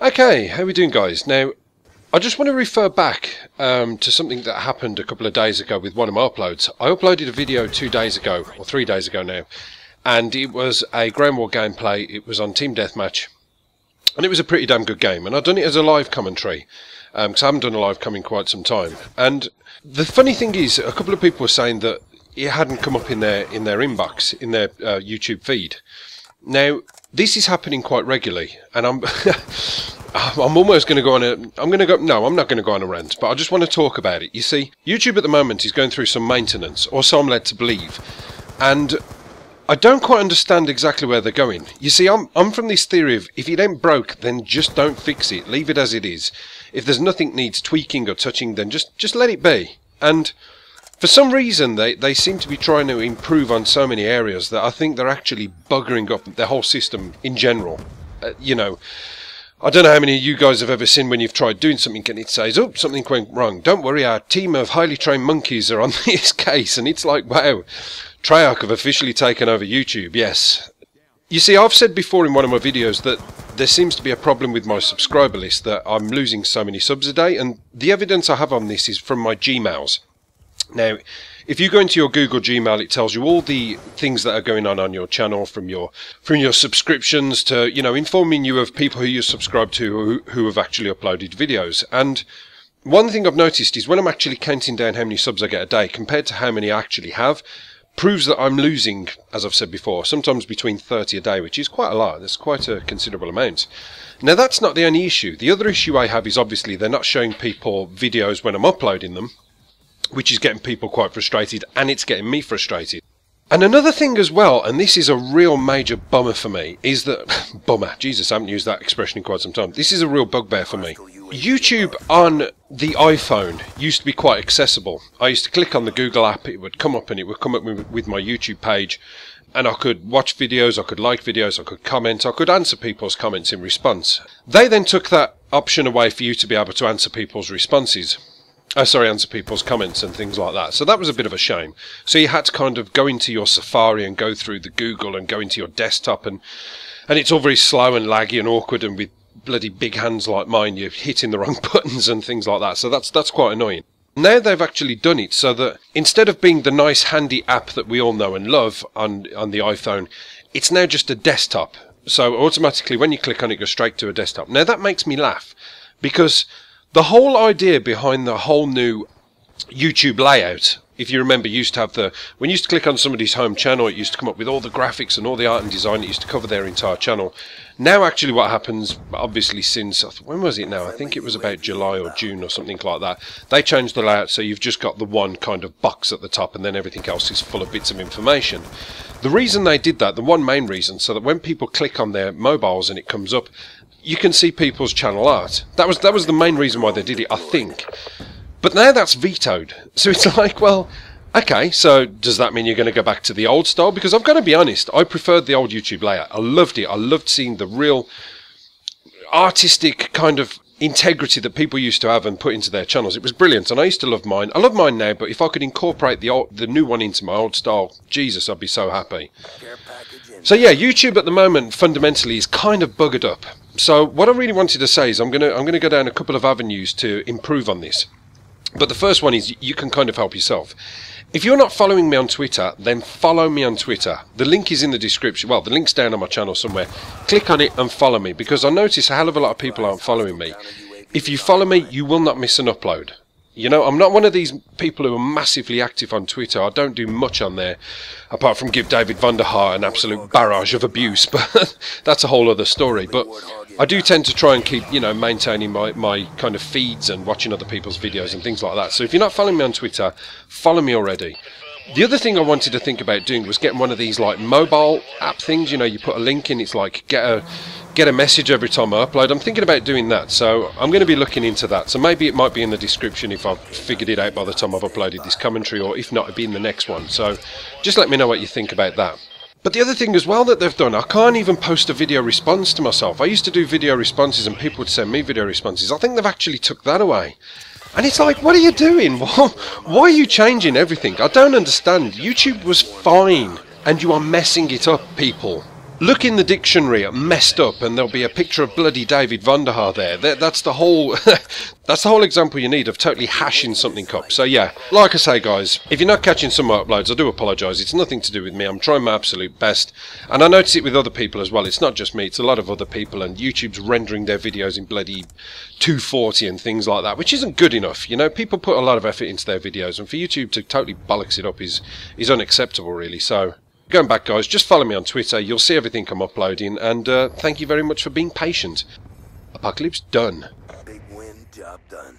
Okay, how are we doing, guys? Now, I just want to refer back um, to something that happened a couple of days ago with one of my uploads. I uploaded a video two days ago, or three days ago now, and it was a Grand War gameplay. It was on Team Deathmatch, and it was a pretty damn good game. And I've done it as a live commentary, because um, I haven't done a live com in quite some time. And the funny thing is, a couple of people were saying that it hadn't come up in their in their inbox in their uh, YouTube feed. Now, this is happening quite regularly, and I'm I'm almost going to go on a. I'm going to go. No, I'm not going to go on a rant, but I just want to talk about it. You see, YouTube at the moment is going through some maintenance, or so I'm led to believe, and I don't quite understand exactly where they're going. You see, I'm I'm from this theory of if it ain't broke, then just don't fix it. Leave it as it is. If there's nothing needs tweaking or touching, then just just let it be. And for some reason, they, they seem to be trying to improve on so many areas that I think they're actually buggering up their whole system in general. Uh, you know, I don't know how many of you guys have ever seen when you've tried doing something and it says, oh, something went wrong. Don't worry, our team of highly trained monkeys are on this case. And it's like, wow, Treyarch have officially taken over YouTube. Yes. You see, I've said before in one of my videos that there seems to be a problem with my subscriber list, that I'm losing so many subs a day. And the evidence I have on this is from my Gmails. Now, if you go into your Google Gmail, it tells you all the things that are going on on your channel, from your from your subscriptions to you know informing you of people who you subscribe to who, who have actually uploaded videos. And one thing I've noticed is when I'm actually counting down how many subs I get a day compared to how many I actually have, proves that I'm losing, as I've said before, sometimes between 30 a day, which is quite a lot. That's quite a considerable amount. Now, that's not the only issue. The other issue I have is obviously they're not showing people videos when I'm uploading them which is getting people quite frustrated and it's getting me frustrated. And another thing as well, and this is a real major bummer for me, is that bummer. Jesus, I haven't used that expression in quite some time. This is a real bugbear for me. YouTube on the iPhone used to be quite accessible. I used to click on the Google app, it would come up and it would come up with my YouTube page, and I could watch videos, I could like videos, I could comment, I could answer people's comments in response. They then took that option away for you to be able to answer people's responses. Oh, sorry, answer people's comments and things like that. So that was a bit of a shame. So you had to kind of go into your Safari and go through the Google and go into your desktop and and it's all very slow and laggy and awkward and with bloody big hands like mine, you're hitting the wrong buttons and things like that. So that's that's quite annoying. Now they've actually done it so that instead of being the nice handy app that we all know and love on on the iPhone, it's now just a desktop. So automatically when you click on it, goes straight to a desktop. Now that makes me laugh because the whole idea behind the whole new YouTube layout, if you remember, used to have the when you used to click on somebody's home channel, it used to come up with all the graphics and all the art and design. It used to cover their entire channel. Now, actually, what happens, obviously, since when was it now? I think it was about July or June or something like that. They changed the layout so you've just got the one kind of box at the top, and then everything else is full of bits of information. The reason they did that, the one main reason, so that when people click on their mobiles and it comes up, you can see people's channel art. That was that was the main reason why they did it, I think. But now that's vetoed. So it's like, well, okay, so does that mean you're going to go back to the old style? Because I've got to be honest, I preferred the old YouTube layout. I loved it. I loved seeing the real artistic kind of integrity that people used to have and put into their channels. It was brilliant, and I used to love mine. I love mine now, but if I could incorporate the old, the new one into my old style, Jesus, I'd be so happy. So yeah, YouTube at the moment fundamentally is kind of buggered up. So what I really wanted to say is I'm gonna I'm gonna go down a couple of avenues to improve on this. But the first one is you can kind of help yourself. If you're not following me on Twitter, then follow me on Twitter. The link is in the description. Well, the link's down on my channel somewhere. Click on it and follow me because I notice a hell of a lot of people aren't following me. If you follow me, you will not miss an upload. You know, I'm not one of these people who are massively active on Twitter. I don't do much on there, apart from give David Vonderhaar an absolute barrage of abuse. But that's a whole other story. But I do tend to try and keep, you know, maintaining my, my kind of feeds and watching other people's videos and things like that. So if you're not following me on Twitter, follow me already. The other thing I wanted to think about doing was getting one of these like mobile app things. You know, you put a link in, it's like get a get a message every time I upload. I'm thinking about doing that, so I'm going to be looking into that. So maybe it might be in the description if I've figured it out by the time I've uploaded this commentary, or if not, it'll be in the next one. So just let me know what you think about that. But the other thing as well that they've done, I can't even post a video response to myself. I used to do video responses and people would send me video responses. I think they've actually took that away. And it's like, what are you doing? Why are you changing everything? I don't understand. YouTube was fine and you are messing it up, people. Look in the dictionary at messed up and there'll be a picture of bloody David Vonderhaar there. That, that's the whole that's the whole example you need of totally hashing something up. So yeah, like I say guys, if you're not catching some uploads, I do apologise. It's nothing to do with me. I'm trying my absolute best. And I notice it with other people as well. It's not just me, it's a lot of other people and YouTube's rendering their videos in bloody 240 and things like that, which isn't good enough. You know, people put a lot of effort into their videos and for YouTube to totally bollocks it up is is unacceptable really. So Going back, guys, just follow me on Twitter. You'll see everything I'm uploading. And uh, thank you very much for being patient. Apocalypse done. Big win, job done.